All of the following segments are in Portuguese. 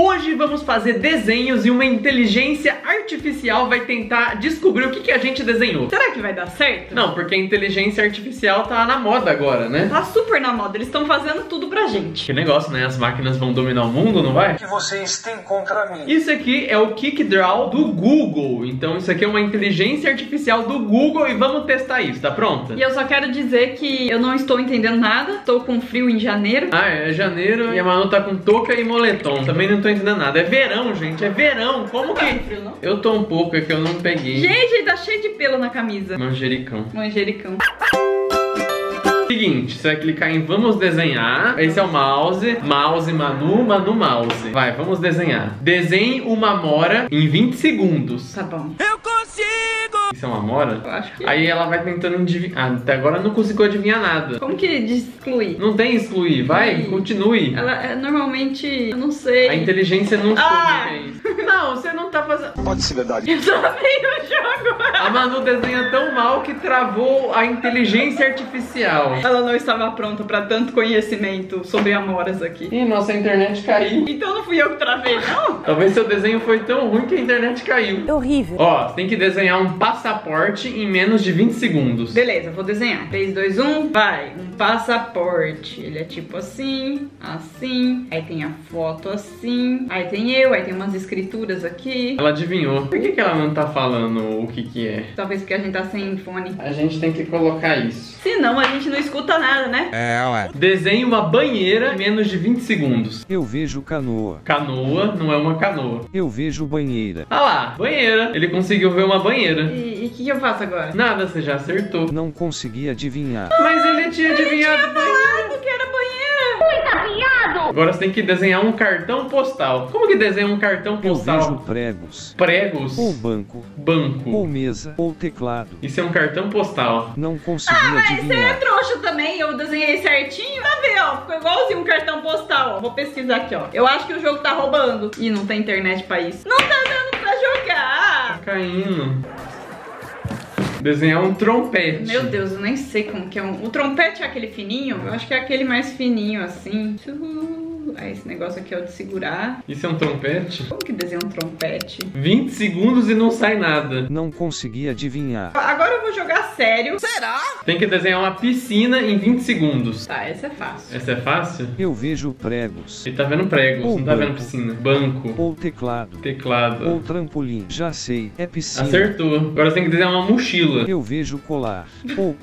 Hoje vamos fazer desenhos e uma inteligência artificial vai tentar descobrir o que, que a gente desenhou. Será que vai dar certo? Não, porque a inteligência artificial tá na moda agora, né? Tá super na moda, eles estão fazendo tudo pra gente. Que negócio, né? As máquinas vão dominar o mundo, não vai? que vocês têm contra mim? Isso aqui é o KickDraw do Google. Então isso aqui é uma inteligência artificial do Google e vamos testar isso, tá pronta? E eu só quero dizer que eu não estou entendendo nada, estou com frio em janeiro. Ah, é janeiro e a Manu tá com touca e moletom. Também não tô entendendo nada. É verão, gente, é verão. Como Tá que... frio? Eu tô um pouco, é que eu não peguei. Gente, ele tá cheio de pelo na camisa. Manjericão. Manjericão. Seguinte, você vai clicar em vamos desenhar. Esse é o mouse. Mouse, Manu, Manu, mouse. Vai, vamos desenhar. Desenhe uma mora em 20 segundos. Tá bom. Isso é uma mora? Eu acho que. Aí ela vai tentando adivinhar. Ah, até agora não conseguiu adivinhar nada. Como que excluir? Não tem excluir, vai, Sim. continue. Ela é normalmente. Eu não sei. A inteligência não Ah! é isso. Não, você não tá fazendo. Pode ser verdade. Eu só vi o jogo. A Manu desenha tão mal que travou a inteligência artificial. Ela não estava pronta pra tanto conhecimento sobre amoras aqui. Ih, nossa internet caiu. Então não fui eu que travei, não? Talvez seu desenho foi tão ruim que a internet caiu. Horrível. Ó, você tem que desenhar um passaporte em menos de 20 segundos. Beleza, vou desenhar. 3, 2, 1, vai. Um passaporte. Ele é tipo assim, assim. Aí tem a foto assim. Aí tem eu, aí tem umas escrituras aqui. Ela adivinhou. Por que, que ela não tá falando o que que é? Talvez porque a gente tá sem fone. A gente tem que colocar isso. Senão a gente não escuta nada, né? É, ué. Desenhe uma banheira em menos de 20 segundos. Eu vejo canoa. Canoa não é uma canoa. Eu vejo banheira. Ah lá, banheira. Ele conseguiu ver uma banheira. E o que, que eu faço agora? Nada, você já acertou. Não consegui adivinhar. Mas ele tinha adivinhado banheira. Falando que era banheira. Agora você tem que desenhar um cartão postal. Como que desenha um cartão Eu vejo postal? pregos. Pregos. Ou banco. Ou Banco. mesa. Ou teclado. Isso é um cartão postal. Não consegui Ah, você é adivinhar. trouxa também. Eu desenhei certinho. Tá vendo, ó? Ficou igualzinho um cartão postal. Vou pesquisar aqui, ó. Eu acho que o jogo tá roubando. Ih, não tem internet pra isso. Não tá dando pra jogar. Tá caindo. Desenhar um trompete. Meu Deus, eu nem sei como que é um. O trompete é aquele fininho? Eu acho que é aquele mais fininho, assim. Tchuhu. Aí esse negócio aqui é o de segurar. Isso é um trompete? Como que desenha um trompete? 20 segundos e não sai nada. Não consegui adivinhar. Agora eu vou jogar sério. Tem que desenhar uma piscina em 20 segundos. Tá, essa é fácil. Essa é fácil? Eu vejo pregos. Ele tá vendo pregos, Ou não tá vendo piscina. Banco, Ou teclado. teclado. Ou trampolim. Já sei. É piscina. Acertou. Agora você tem que desenhar uma mochila. Eu vejo colar. Ou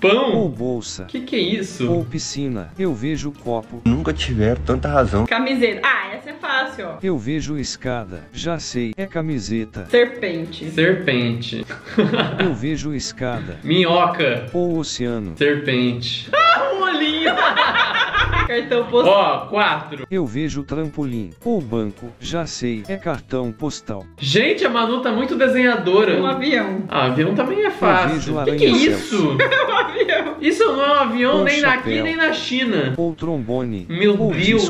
pão. Ou bolsa. Que que é isso? Ou piscina. Eu vejo copo. Nunca tiveram tanta razão. Camiseta. Ah, essa é fácil, ó. Eu vejo escada. Já sei. É camiseta. Serpente. Serpente. Eu vejo escada. Minhoca. Ou oceano. Serpente. Ah, um olhinho. Cartão postal. Ó, quatro. Eu vejo trampolim. Ou banco. Já sei. É cartão postal. Gente, a Manu tá muito desenhadora. Um avião. Ah, avião também é fácil. vejo O que, que é isso? Isso não é um avião Um nem chapéu. nem na China. Ou trombone. Meu ou Deus.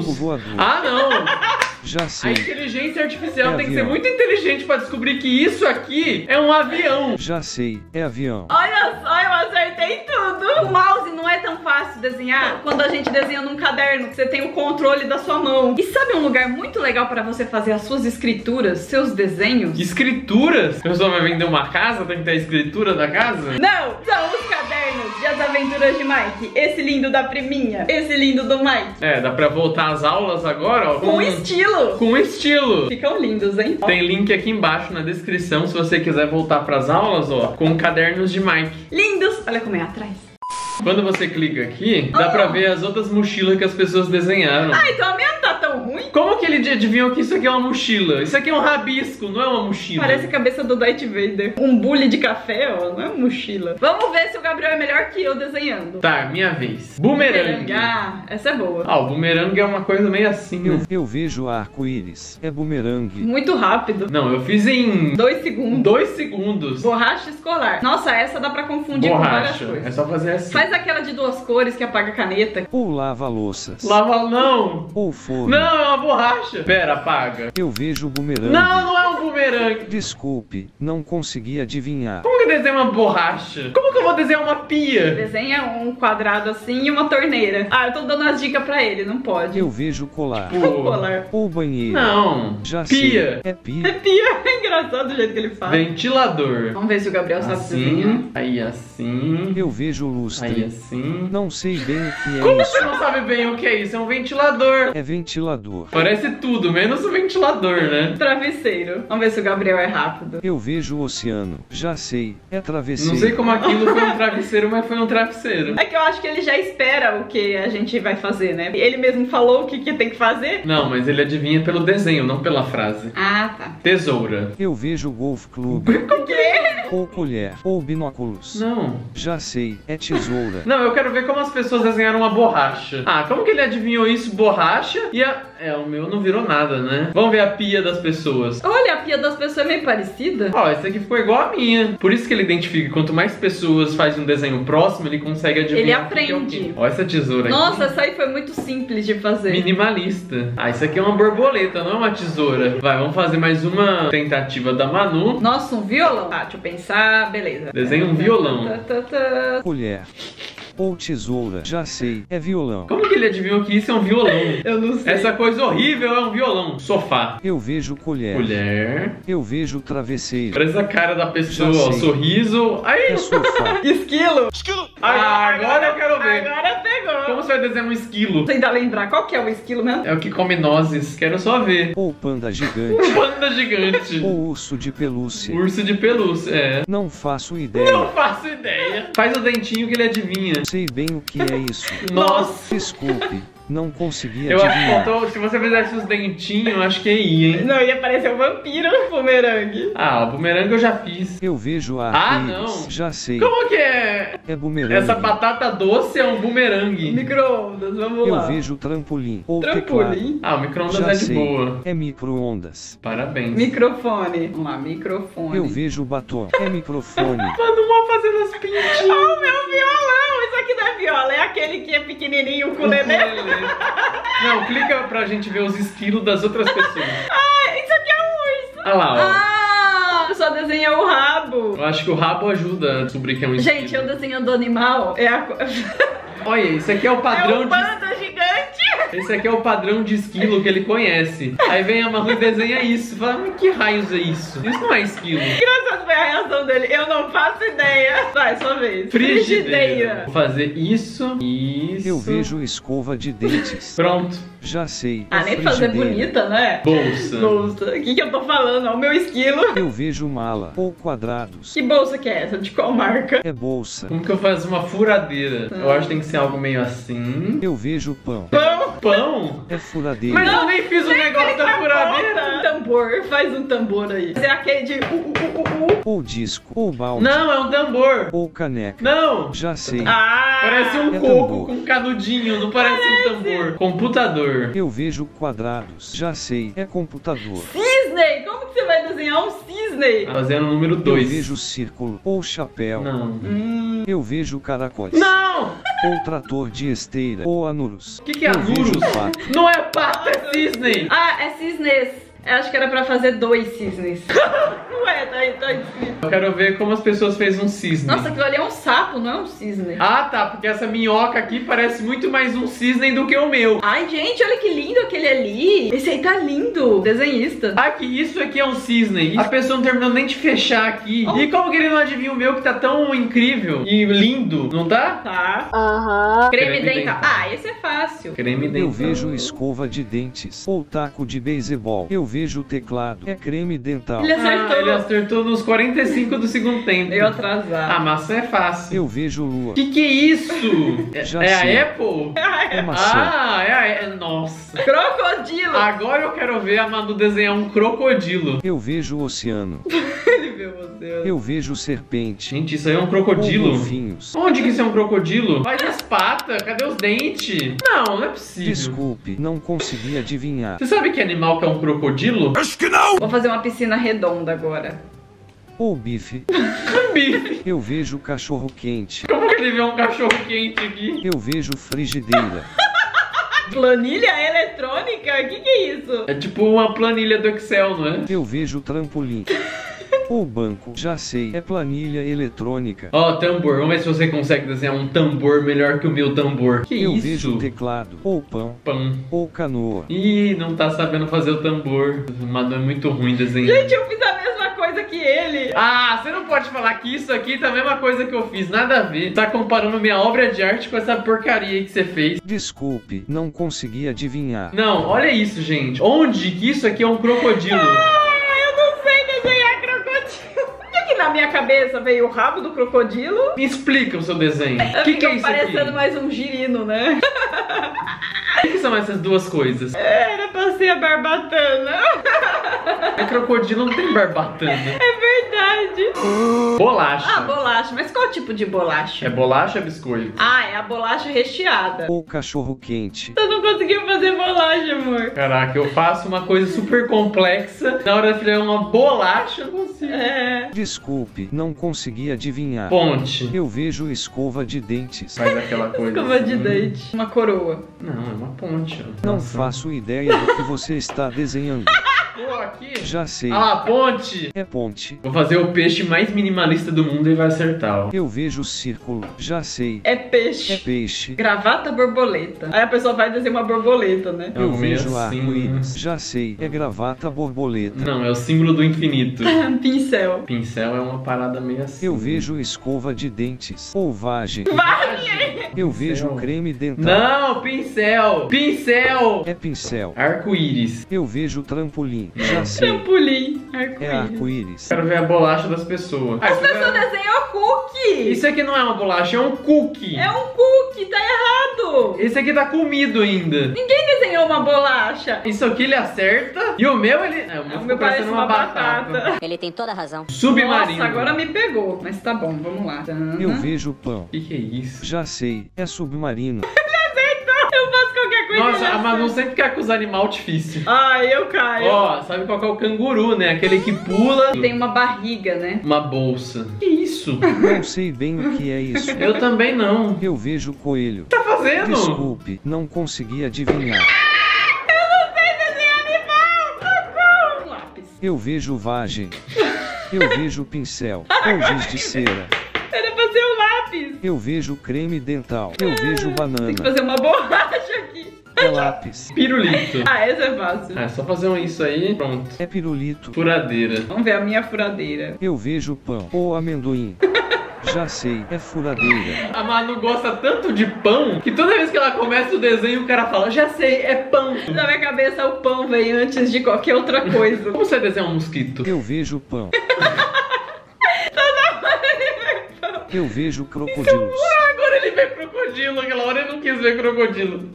Ah, não. Já A sei. inteligência artificial É tem que ser avião. muito inteligente pra descobrir que isso aqui é um avião. Já sei. É avião. Olha só, eu acertei tudo. O mouse não é tão fácil desenhar quando a gente desenha num caderno, que você tem o controle da sua mão. E sabe um lugar muito legal pra você fazer as suas escrituras, seus desenhos? Escrituras? A pessoa vai vender uma casa, tem que ter a escritura da casa? Não, são os cadernos de As Aventuras de Mike. Esse lindo da priminha, esse lindo do Mike. É, dá pra voltar às aulas agora, ó. Com estilo. Com estilo. Ficam lindos, hein? Tem link aqui embaixo na descrição se você quiser voltar pras aulas, ó, com cadernos de Mike. Lindos. Olha como é atrás. Quando você clica aqui, dá pra ver as outras mochilas que as pessoas desenharam. Ah, então a minha tão ruim. Como que ele adivinhou que isso aqui é uma mochila? Isso aqui é um rabisco, não é uma mochila. Parece a cabeça do Darth Vader. Um bule de café, ó, não é mochila. Vamos ver se o Gabriel é melhor que eu desenhando. Tá, minha vez. Bumerangue. Ah, essa é boa. Ah, o bumerangue é uma coisa meio assim, Eu, eu vejo arco-íris. É bumerangue. Muito rápido. Não, eu fiz em Dois segundos. dois segundos. Borracha escolar. Nossa, essa dá pra confundir com várias Borracha. coisas. É só fazer assim. Faz aquela de duas cores que apaga a caneta. Ou lava-louças. Lava não. Ou forno. Não, é uma borracha. Pera, apaga. Eu vejo bumerangue. Não, não é um bumerangue. Desculpe, não consegui adivinhar. Como que eu desenho uma borracha? Como que eu vou desenhar uma pia? Desenha um quadrado assim e uma torneira. Ah, eu tô dando as dicas pra ele, não pode. Eu vejo colar. Pô. Colar. Ou banheiro. Não. Já Pia. sei. É É pia. pia, é engraçado o jeito que ele fala. Ventilador. Vamos ver se o Gabriel sabe desenhar. Assim, aí assim, Eu vejo aí lustre. assim. Não sei bem o que é Como isso. você não sabe bem o que é isso? É um ventilador. É ventilador. Parece tudo, menos o ventilador, né? Travesseiro. Vamos ver se o Gabriel é rápido. Eu vejo o oceano. Já sei. É travesseiro. Não sei como aquilo foi um travesseiro, mas foi um travesseiro. É que eu acho que ele já espera o que a gente vai fazer, né? Ele mesmo falou o que, que tem que fazer. Não, mas ele adivinha pelo desenho, não pela frase. Ah, tá. Tesoura. Eu vejo golf clube. O quê? Ou colher. Ou binóculos. Não. Já sei. É tesoura. Não, eu quero ver como as pessoas desenharam uma borracha. Ah, como que ele adivinhou isso? Borracha e a. É, o meu não virou nada, né? Vamos ver a pia das pessoas. Olha, a pia das pessoas é meio parecida. Ó, essa aqui ficou igual a minha. Por isso que ele identifica. Quanto mais pessoas fazem um desenho próximo, ele consegue adivinhar. Ele é aprende. Ó, essa tesoura Nossa, aqui. essa aí foi muito simples de fazer. Minimalista. Ah, isso aqui é uma borboleta, não é uma tesoura. Vai, vamos fazer mais uma tentativa da Manu. Nossa, um violão. Tá, deixa eu pensar. Beleza. Desenha um violão. Tá, tá, tá. Colher. Ou tesoura. Já sei. É violão. Como que ele adivinhou que isso é um violão? Eu não sei. Essa coisa horrível é um violão. Sofá. Eu vejo colher. Colher. Eu vejo travesseiro. Parece a cara da pessoa, ó. Sorriso. Aí. É sofá. Esquilo. Ah, agora eu quero ver. Agora pegou. Como você vai desenhar um esquilo? Você ainda lembrar qual que é o esquilo mesmo? É o que come nozes. Quero só ver. Ou panda gigante. Panda gigante. Ou urso de pelúcia. Urso de pelúcia, é. Não faço ideia. Não faço ideia. Faz o dentinho que ele adivinha. Sei bem o que é isso. Nossa. Desculpe. Não consegui Eu acho que faltou. Se você fizesse os dentinhos, eu acho que ia, hein? Não, ia parecer um vampiro bumerangue. Ah, o bumerangue eu já fiz. Eu vejo Ah, arco-íris. não. Já sei. Como que é? É bumerangue. Essa batata doce é um bumerangue. Micro-ondas, vamos Eu lá. vejo trampolim. Ou teclado. Trampolim. Ah, o micro-ondas Já é de sei. boa. É micro-ondas. Parabéns. Microfone. Vamos lá, microfone. Eu vejo batom. É microfone. Mano, uma fazendo as pintinhas. Oh, meu violão! Isso aqui não é viola, é aquele que é pequenininho, o ukulele. Não, clica pra gente ver os esquilos das outras pessoas. Ah, isso aqui é um urso. Olha lá, ó. Ah, só desenhou o rabo. Eu acho que o rabo ajuda a descobrir que é um esquilo. Gente, eu desenhando animal é a... Olha, isso aqui é o é padrão um de... gigante. Esse aqui é o padrão de esquilo que ele conhece. Aí vem a Maru e desenha isso. Fala, mas que raios é isso? Isso não é esquilo. Engraçado foi a reação dele. Eu não faço ideia. Vai, sua vez. Frigideira. Vou fazer isso, isso. Eu vejo escova de dentes. Pronto. Já sei. Ah, nem fazer bonita, né? Bolsa. Bolsa. O que, que eu tô falando? É o meu esquilo. Eu vejo mala. Ou quadrados. Que bolsa que é essa? De qual marca? É bolsa. Como que eu faço uma furadeira? Eu acho que tem que ser algo meio assim. Eu vejo pão. Pão. Pão? É furadeira. Mas eu nem fiz o negócio da Um furadeira. tambor. Faz um tambor aí. É aquele de... Uh, uh, uh, uh, uh. Ou disco. Ou balde. Não, é um tambor. Ou caneca. Não. Já sei. Ah! Parece um É coco tambor. com canudinho, não parece um tambor. Computador. Eu vejo quadrados. Já sei. É computador. Cisne! Como que você vai desenhar um cisne? Fazendo o número Eu 2. vejo círculo. Ou chapéu. Não. Hum, Eu vejo caracóis. Não! Ou trator de esteira. Ou anuros. O que, que é Eu anuros? vejo pato. Não é pato, é cisne. Ah, é cisnes. Eu acho que era pra fazer dois cisnes. não é, tá aí, tá aí escrito. Eu quero ver como as pessoas fez um cisne. Nossa, aquilo ali é um sapo, não é um cisne. Ah, tá, porque essa minhoca aqui parece muito mais um cisne do que o meu. Ai, gente, olha que lindo aquele ali. Esse aí tá lindo. Desenhista. Aqui, isso aqui é um cisne. A pessoa não terminou nem de fechar aqui. Oh. E como que ele não adivinha o meu que tá tão incrível e lindo, não tá? Tá. Aham. Creme, Creme dental. dental. Ah, esse é fácil. Creme Eu dental. vejo escova de dentes. Ou taco de beisebol. Eu vejo teclado. É creme dental. Ele acertou. Ah, ele acertou nos 45 do segundo tempo. Meio atrasado. A maçã é fácil. Eu vejo lua. Que que é isso? É, Já é sei. a Apple? É maçã. Ah, é a é, Nossa. Crocodilo. Agora eu quero ver a Manu desenhar um crocodilo. Eu vejo o oceano. Você. Eu vejo serpente. Gente, isso aí é um crocodilo? golfinhos. Onde que isso é um crocodilo? Faz as patas, cadê os dentes? Não, não é possível. Desculpe, não consegui adivinhar. Você sabe que animal que é um crocodilo? Vou fazer uma piscina redonda agora. Ou bife. Bife. Eu vejo cachorro quente. Como que ele vê um cachorro quente aqui? Eu vejo frigideira. Planilha eletrônica? O que, que é isso? É tipo uma planilha do Excel, não é? Eu vejo trampolim. O banco, já sei, é planilha eletrônica. Ó, tambor. Vamos ver se você consegue desenhar um tambor melhor que o meu tambor. Que Eu isso? vejo teclado, ou pão, Pão. ou canoa. Ih, não tá sabendo fazer o tambor. Mano, é muito ruim desenhar. Gente, eu fiz a mesma coisa que ele. Ah, você não pode falar que isso aqui tá a mesma coisa que eu fiz, nada a ver. Tá comparando minha obra de arte com essa porcaria aí que você fez. Desculpe, não consegui adivinhar. Não, olha isso, gente. Onde que isso aqui é um crocodilo? Ah, minha cabeça veio o rabo do crocodilo. Me explica o seu desenho. O Eu que, que é isso aqui? parecendo mais um girino, né? O que, que são essas duas coisas? Era pra ser a barbatana. É crocodilo, não tem barbatana. É verdade. Bolacha. Ah, bolacha. Mas qual tipo de bolacha? É bolacha ou biscoito? Ah, é a bolacha recheada. Ou cachorro quente. Eu não conseguiu fazer bolacha, amor. Caraca, eu faço uma coisa super complexa. Na hora de fazer uma bolacha, eu não consigo. É. Desculpe, não consegui adivinhar. Ponte. Eu vejo escova de dentes. Faz aquela coisa. Escova de assim. dente. Uma coroa. Não, é uma ponte. Não Nossa. faço ideia do que você está desenhando. Aqui. Já sei. Ah lá, ponte. É ponte. Vou fazer o peixe mais minimalista do mundo e vai acertar, ó. Eu vejo círculo. Já sei. É peixe. É peixe. Gravata borboleta. Aí a pessoa vai desenhar uma borboleta, né? Eu Não, meio vejo assim. arco-íris. Já sei. É gravata borboleta. Não, é o símbolo do infinito. Pincel. Pincel é uma parada meio assim. Eu vejo escova de dentes. Ou vagem. Vagem. Eu vejo creme dental. Não, pincel. Pincel. É pincel. Arco-íris. Eu vejo trampolim. Já sei. Trampolim. É Arco-íris. arco-íris. Quero ver a bolacha das pessoas. Isso, Você desenhou cookie. isso aqui não é uma bolacha, é um cookie. É um cookie, tá errado. Esse aqui tá comido ainda. Ninguém desenhou uma bolacha. Isso aqui ele acerta e o meu ele. É, o meu O meu parece uma batata. Ele tem toda a razão. Submarino. Nossa, agora me pegou. Mas tá bom, vamos lá. Eu vejo pão. O que, que é isso? Já sei. É submarino. Eu faço qualquer coisa. Nossa, a Manu sempre quer com os animais difíceis. Ai, eu caio. Ó, sabe qual que é o canguru, né? Aquele que pula. Tem uma barriga, né? Uma bolsa. Que isso? Não sei bem o que é isso. Eu também não. O Eu vejo coelho. tá fazendo? Desculpe, não consegui adivinhar. Eu vejo vagem. Eu vejo pincel. Ou giz de cera. Era pra ser um lápis. Eu vejo creme dental. Eu vejo Tem que banana. fazer uma borracha aqui. É lápis. Pirulito. Ah, essa é fácil. Ah, é só fazer um isso aí. Pronto. É pirulito. Furadeira. Vamos ver a minha furadeira. Eu vejo pão. Ou amendoim. Já sei, é furadeira. A Manu gosta tanto de pão que toda vez que ela começa o desenho, o cara fala: Já sei, é pão. Na minha cabeça, o pão veio antes de qualquer outra coisa. Como você desenha um mosquito? Eu vejo pão. Eu vejo crocodilos. Ah, agora ele vê crocodilo. Aquela hora ele não quis ver crocodilo.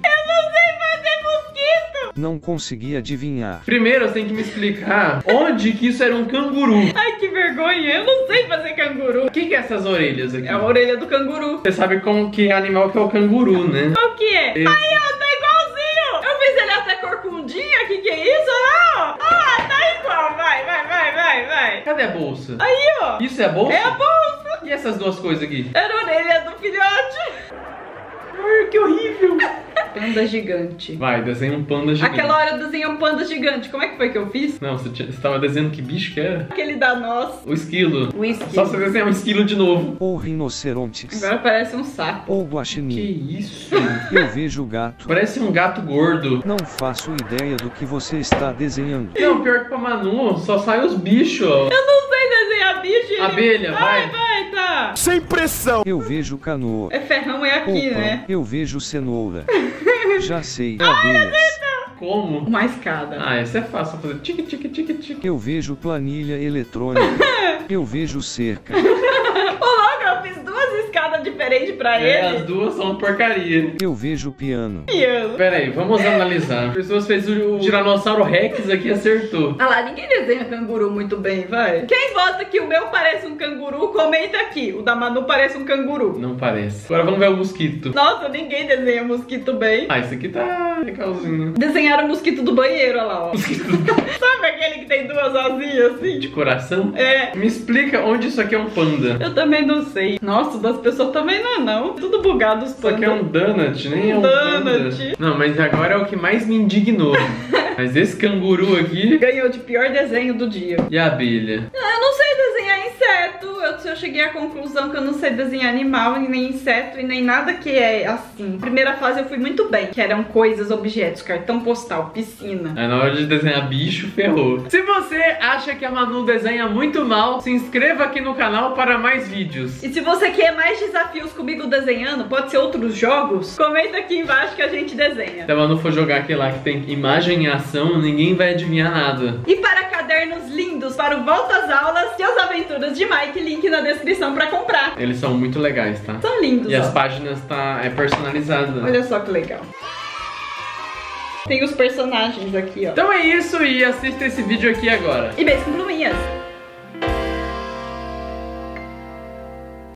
Não consegui adivinhar. Primeiro você tem que me explicar onde que isso era um canguru. Ai, que vergonha. Eu não sei fazer canguru. O que, que é essas orelhas aqui? É a orelha do canguru. Você sabe como que animal que é o canguru, né? Qual que é? Esse. Aí, ó, tá igualzinho. Eu fiz ele até corcundinha. Que que é isso? Ó. Ah, tá igual. Vai, vai, vai, vai, vai. Cadê a bolsa? Aí, ó. Isso é a bolsa? É a bolsa. E essas duas coisas aqui? Era a orelha do filhote. Ai, que horrível. Panda gigante. Vai, desenha um panda gigante. Aquela hora eu desenhei um panda gigante. Como é que foi que eu fiz? Não, você, tinha, você tava desenhando que bicho que era? Aquele da nós. O esquilo. Whisky. Só você desenhar um esquilo de novo. Ou rinocerontes. Agora parece um sapo. Ou Que guaxinim. isso? Eu vejo gato. Parece um gato gordo. Não faço ideia do que você está desenhando. Não, pior que pra Manu, só sai os bichos. Eu não sei desenhar bicho. ele- Abelha, vai. Vai, vai, tá. Eu vejo canoa. É ferrão, é aqui, pão. né? Eu vejo cenoura. Já sei, é abelhas. Como? Uma escada. Ah, essa é fácil fazer. Tique, tique, tique, tique. Eu vejo planilha eletrônica. Eu vejo cerca. Ô, louco, eu fiz duas escadas diferentes pra É, as ele. duas são porcaria. Eu vejo piano. Piano. Pera aí, vamos analisar. As pessoas fez o, o Tiranossauro Rex aqui e acertou. Ah lá, ninguém desenha canguru muito bem, vai. Quem vota que o meu parece um canguru, comenta aqui. O da Manu parece um canguru. Não parece. Agora vamos ver o mosquito. Nossa, ninguém desenha mosquito bem. Ah, esse aqui tá legalzinho. Desenharam o mosquito do banheiro, olha lá, ó. Sabe aquele que tem duas asinhas assim? De coração? É. Me explica onde isso aqui é um panda. Eu também não sei. Nossa, das pessoas também não é não. Tudo bugado os Isso aqui é um donut, nem é um Donut. panda. Não, mas agora é o que mais me indignou. mas esse canguru aqui Ganhou de pior desenho do dia. e a abelha. Ah, Eu não sei desenhar inseto. Eu, cheguei à conclusão que eu não sei desenhar animal, e nem inseto, e nem nada que é assim. Primeira fase eu fui muito bem, que eram coisas, objetos, cartão postal, piscina. Aí na hora de desenhar bicho, ferrou. Se você acha que a Manu desenha muito mal, se inscreva aqui no canal para mais vídeos. E se você quer mais desafios comigo desenhando, pode ser outros jogos, comenta aqui embaixo que a gente desenha. Se a Manu for jogar aquele lá que tem imagem em ação, ninguém vai adivinhar nada. E para cadernos lindos para o Volta às Aulas e as aventuras de Mike, link na descrição para comprar. Eles são muito legais, tá? São lindos, E ó. as páginas tá é personalizada. Olha só que legal. Tem os personagens aqui, ó. Então é isso e assista esse vídeo aqui agora. E beijo com pluminhas.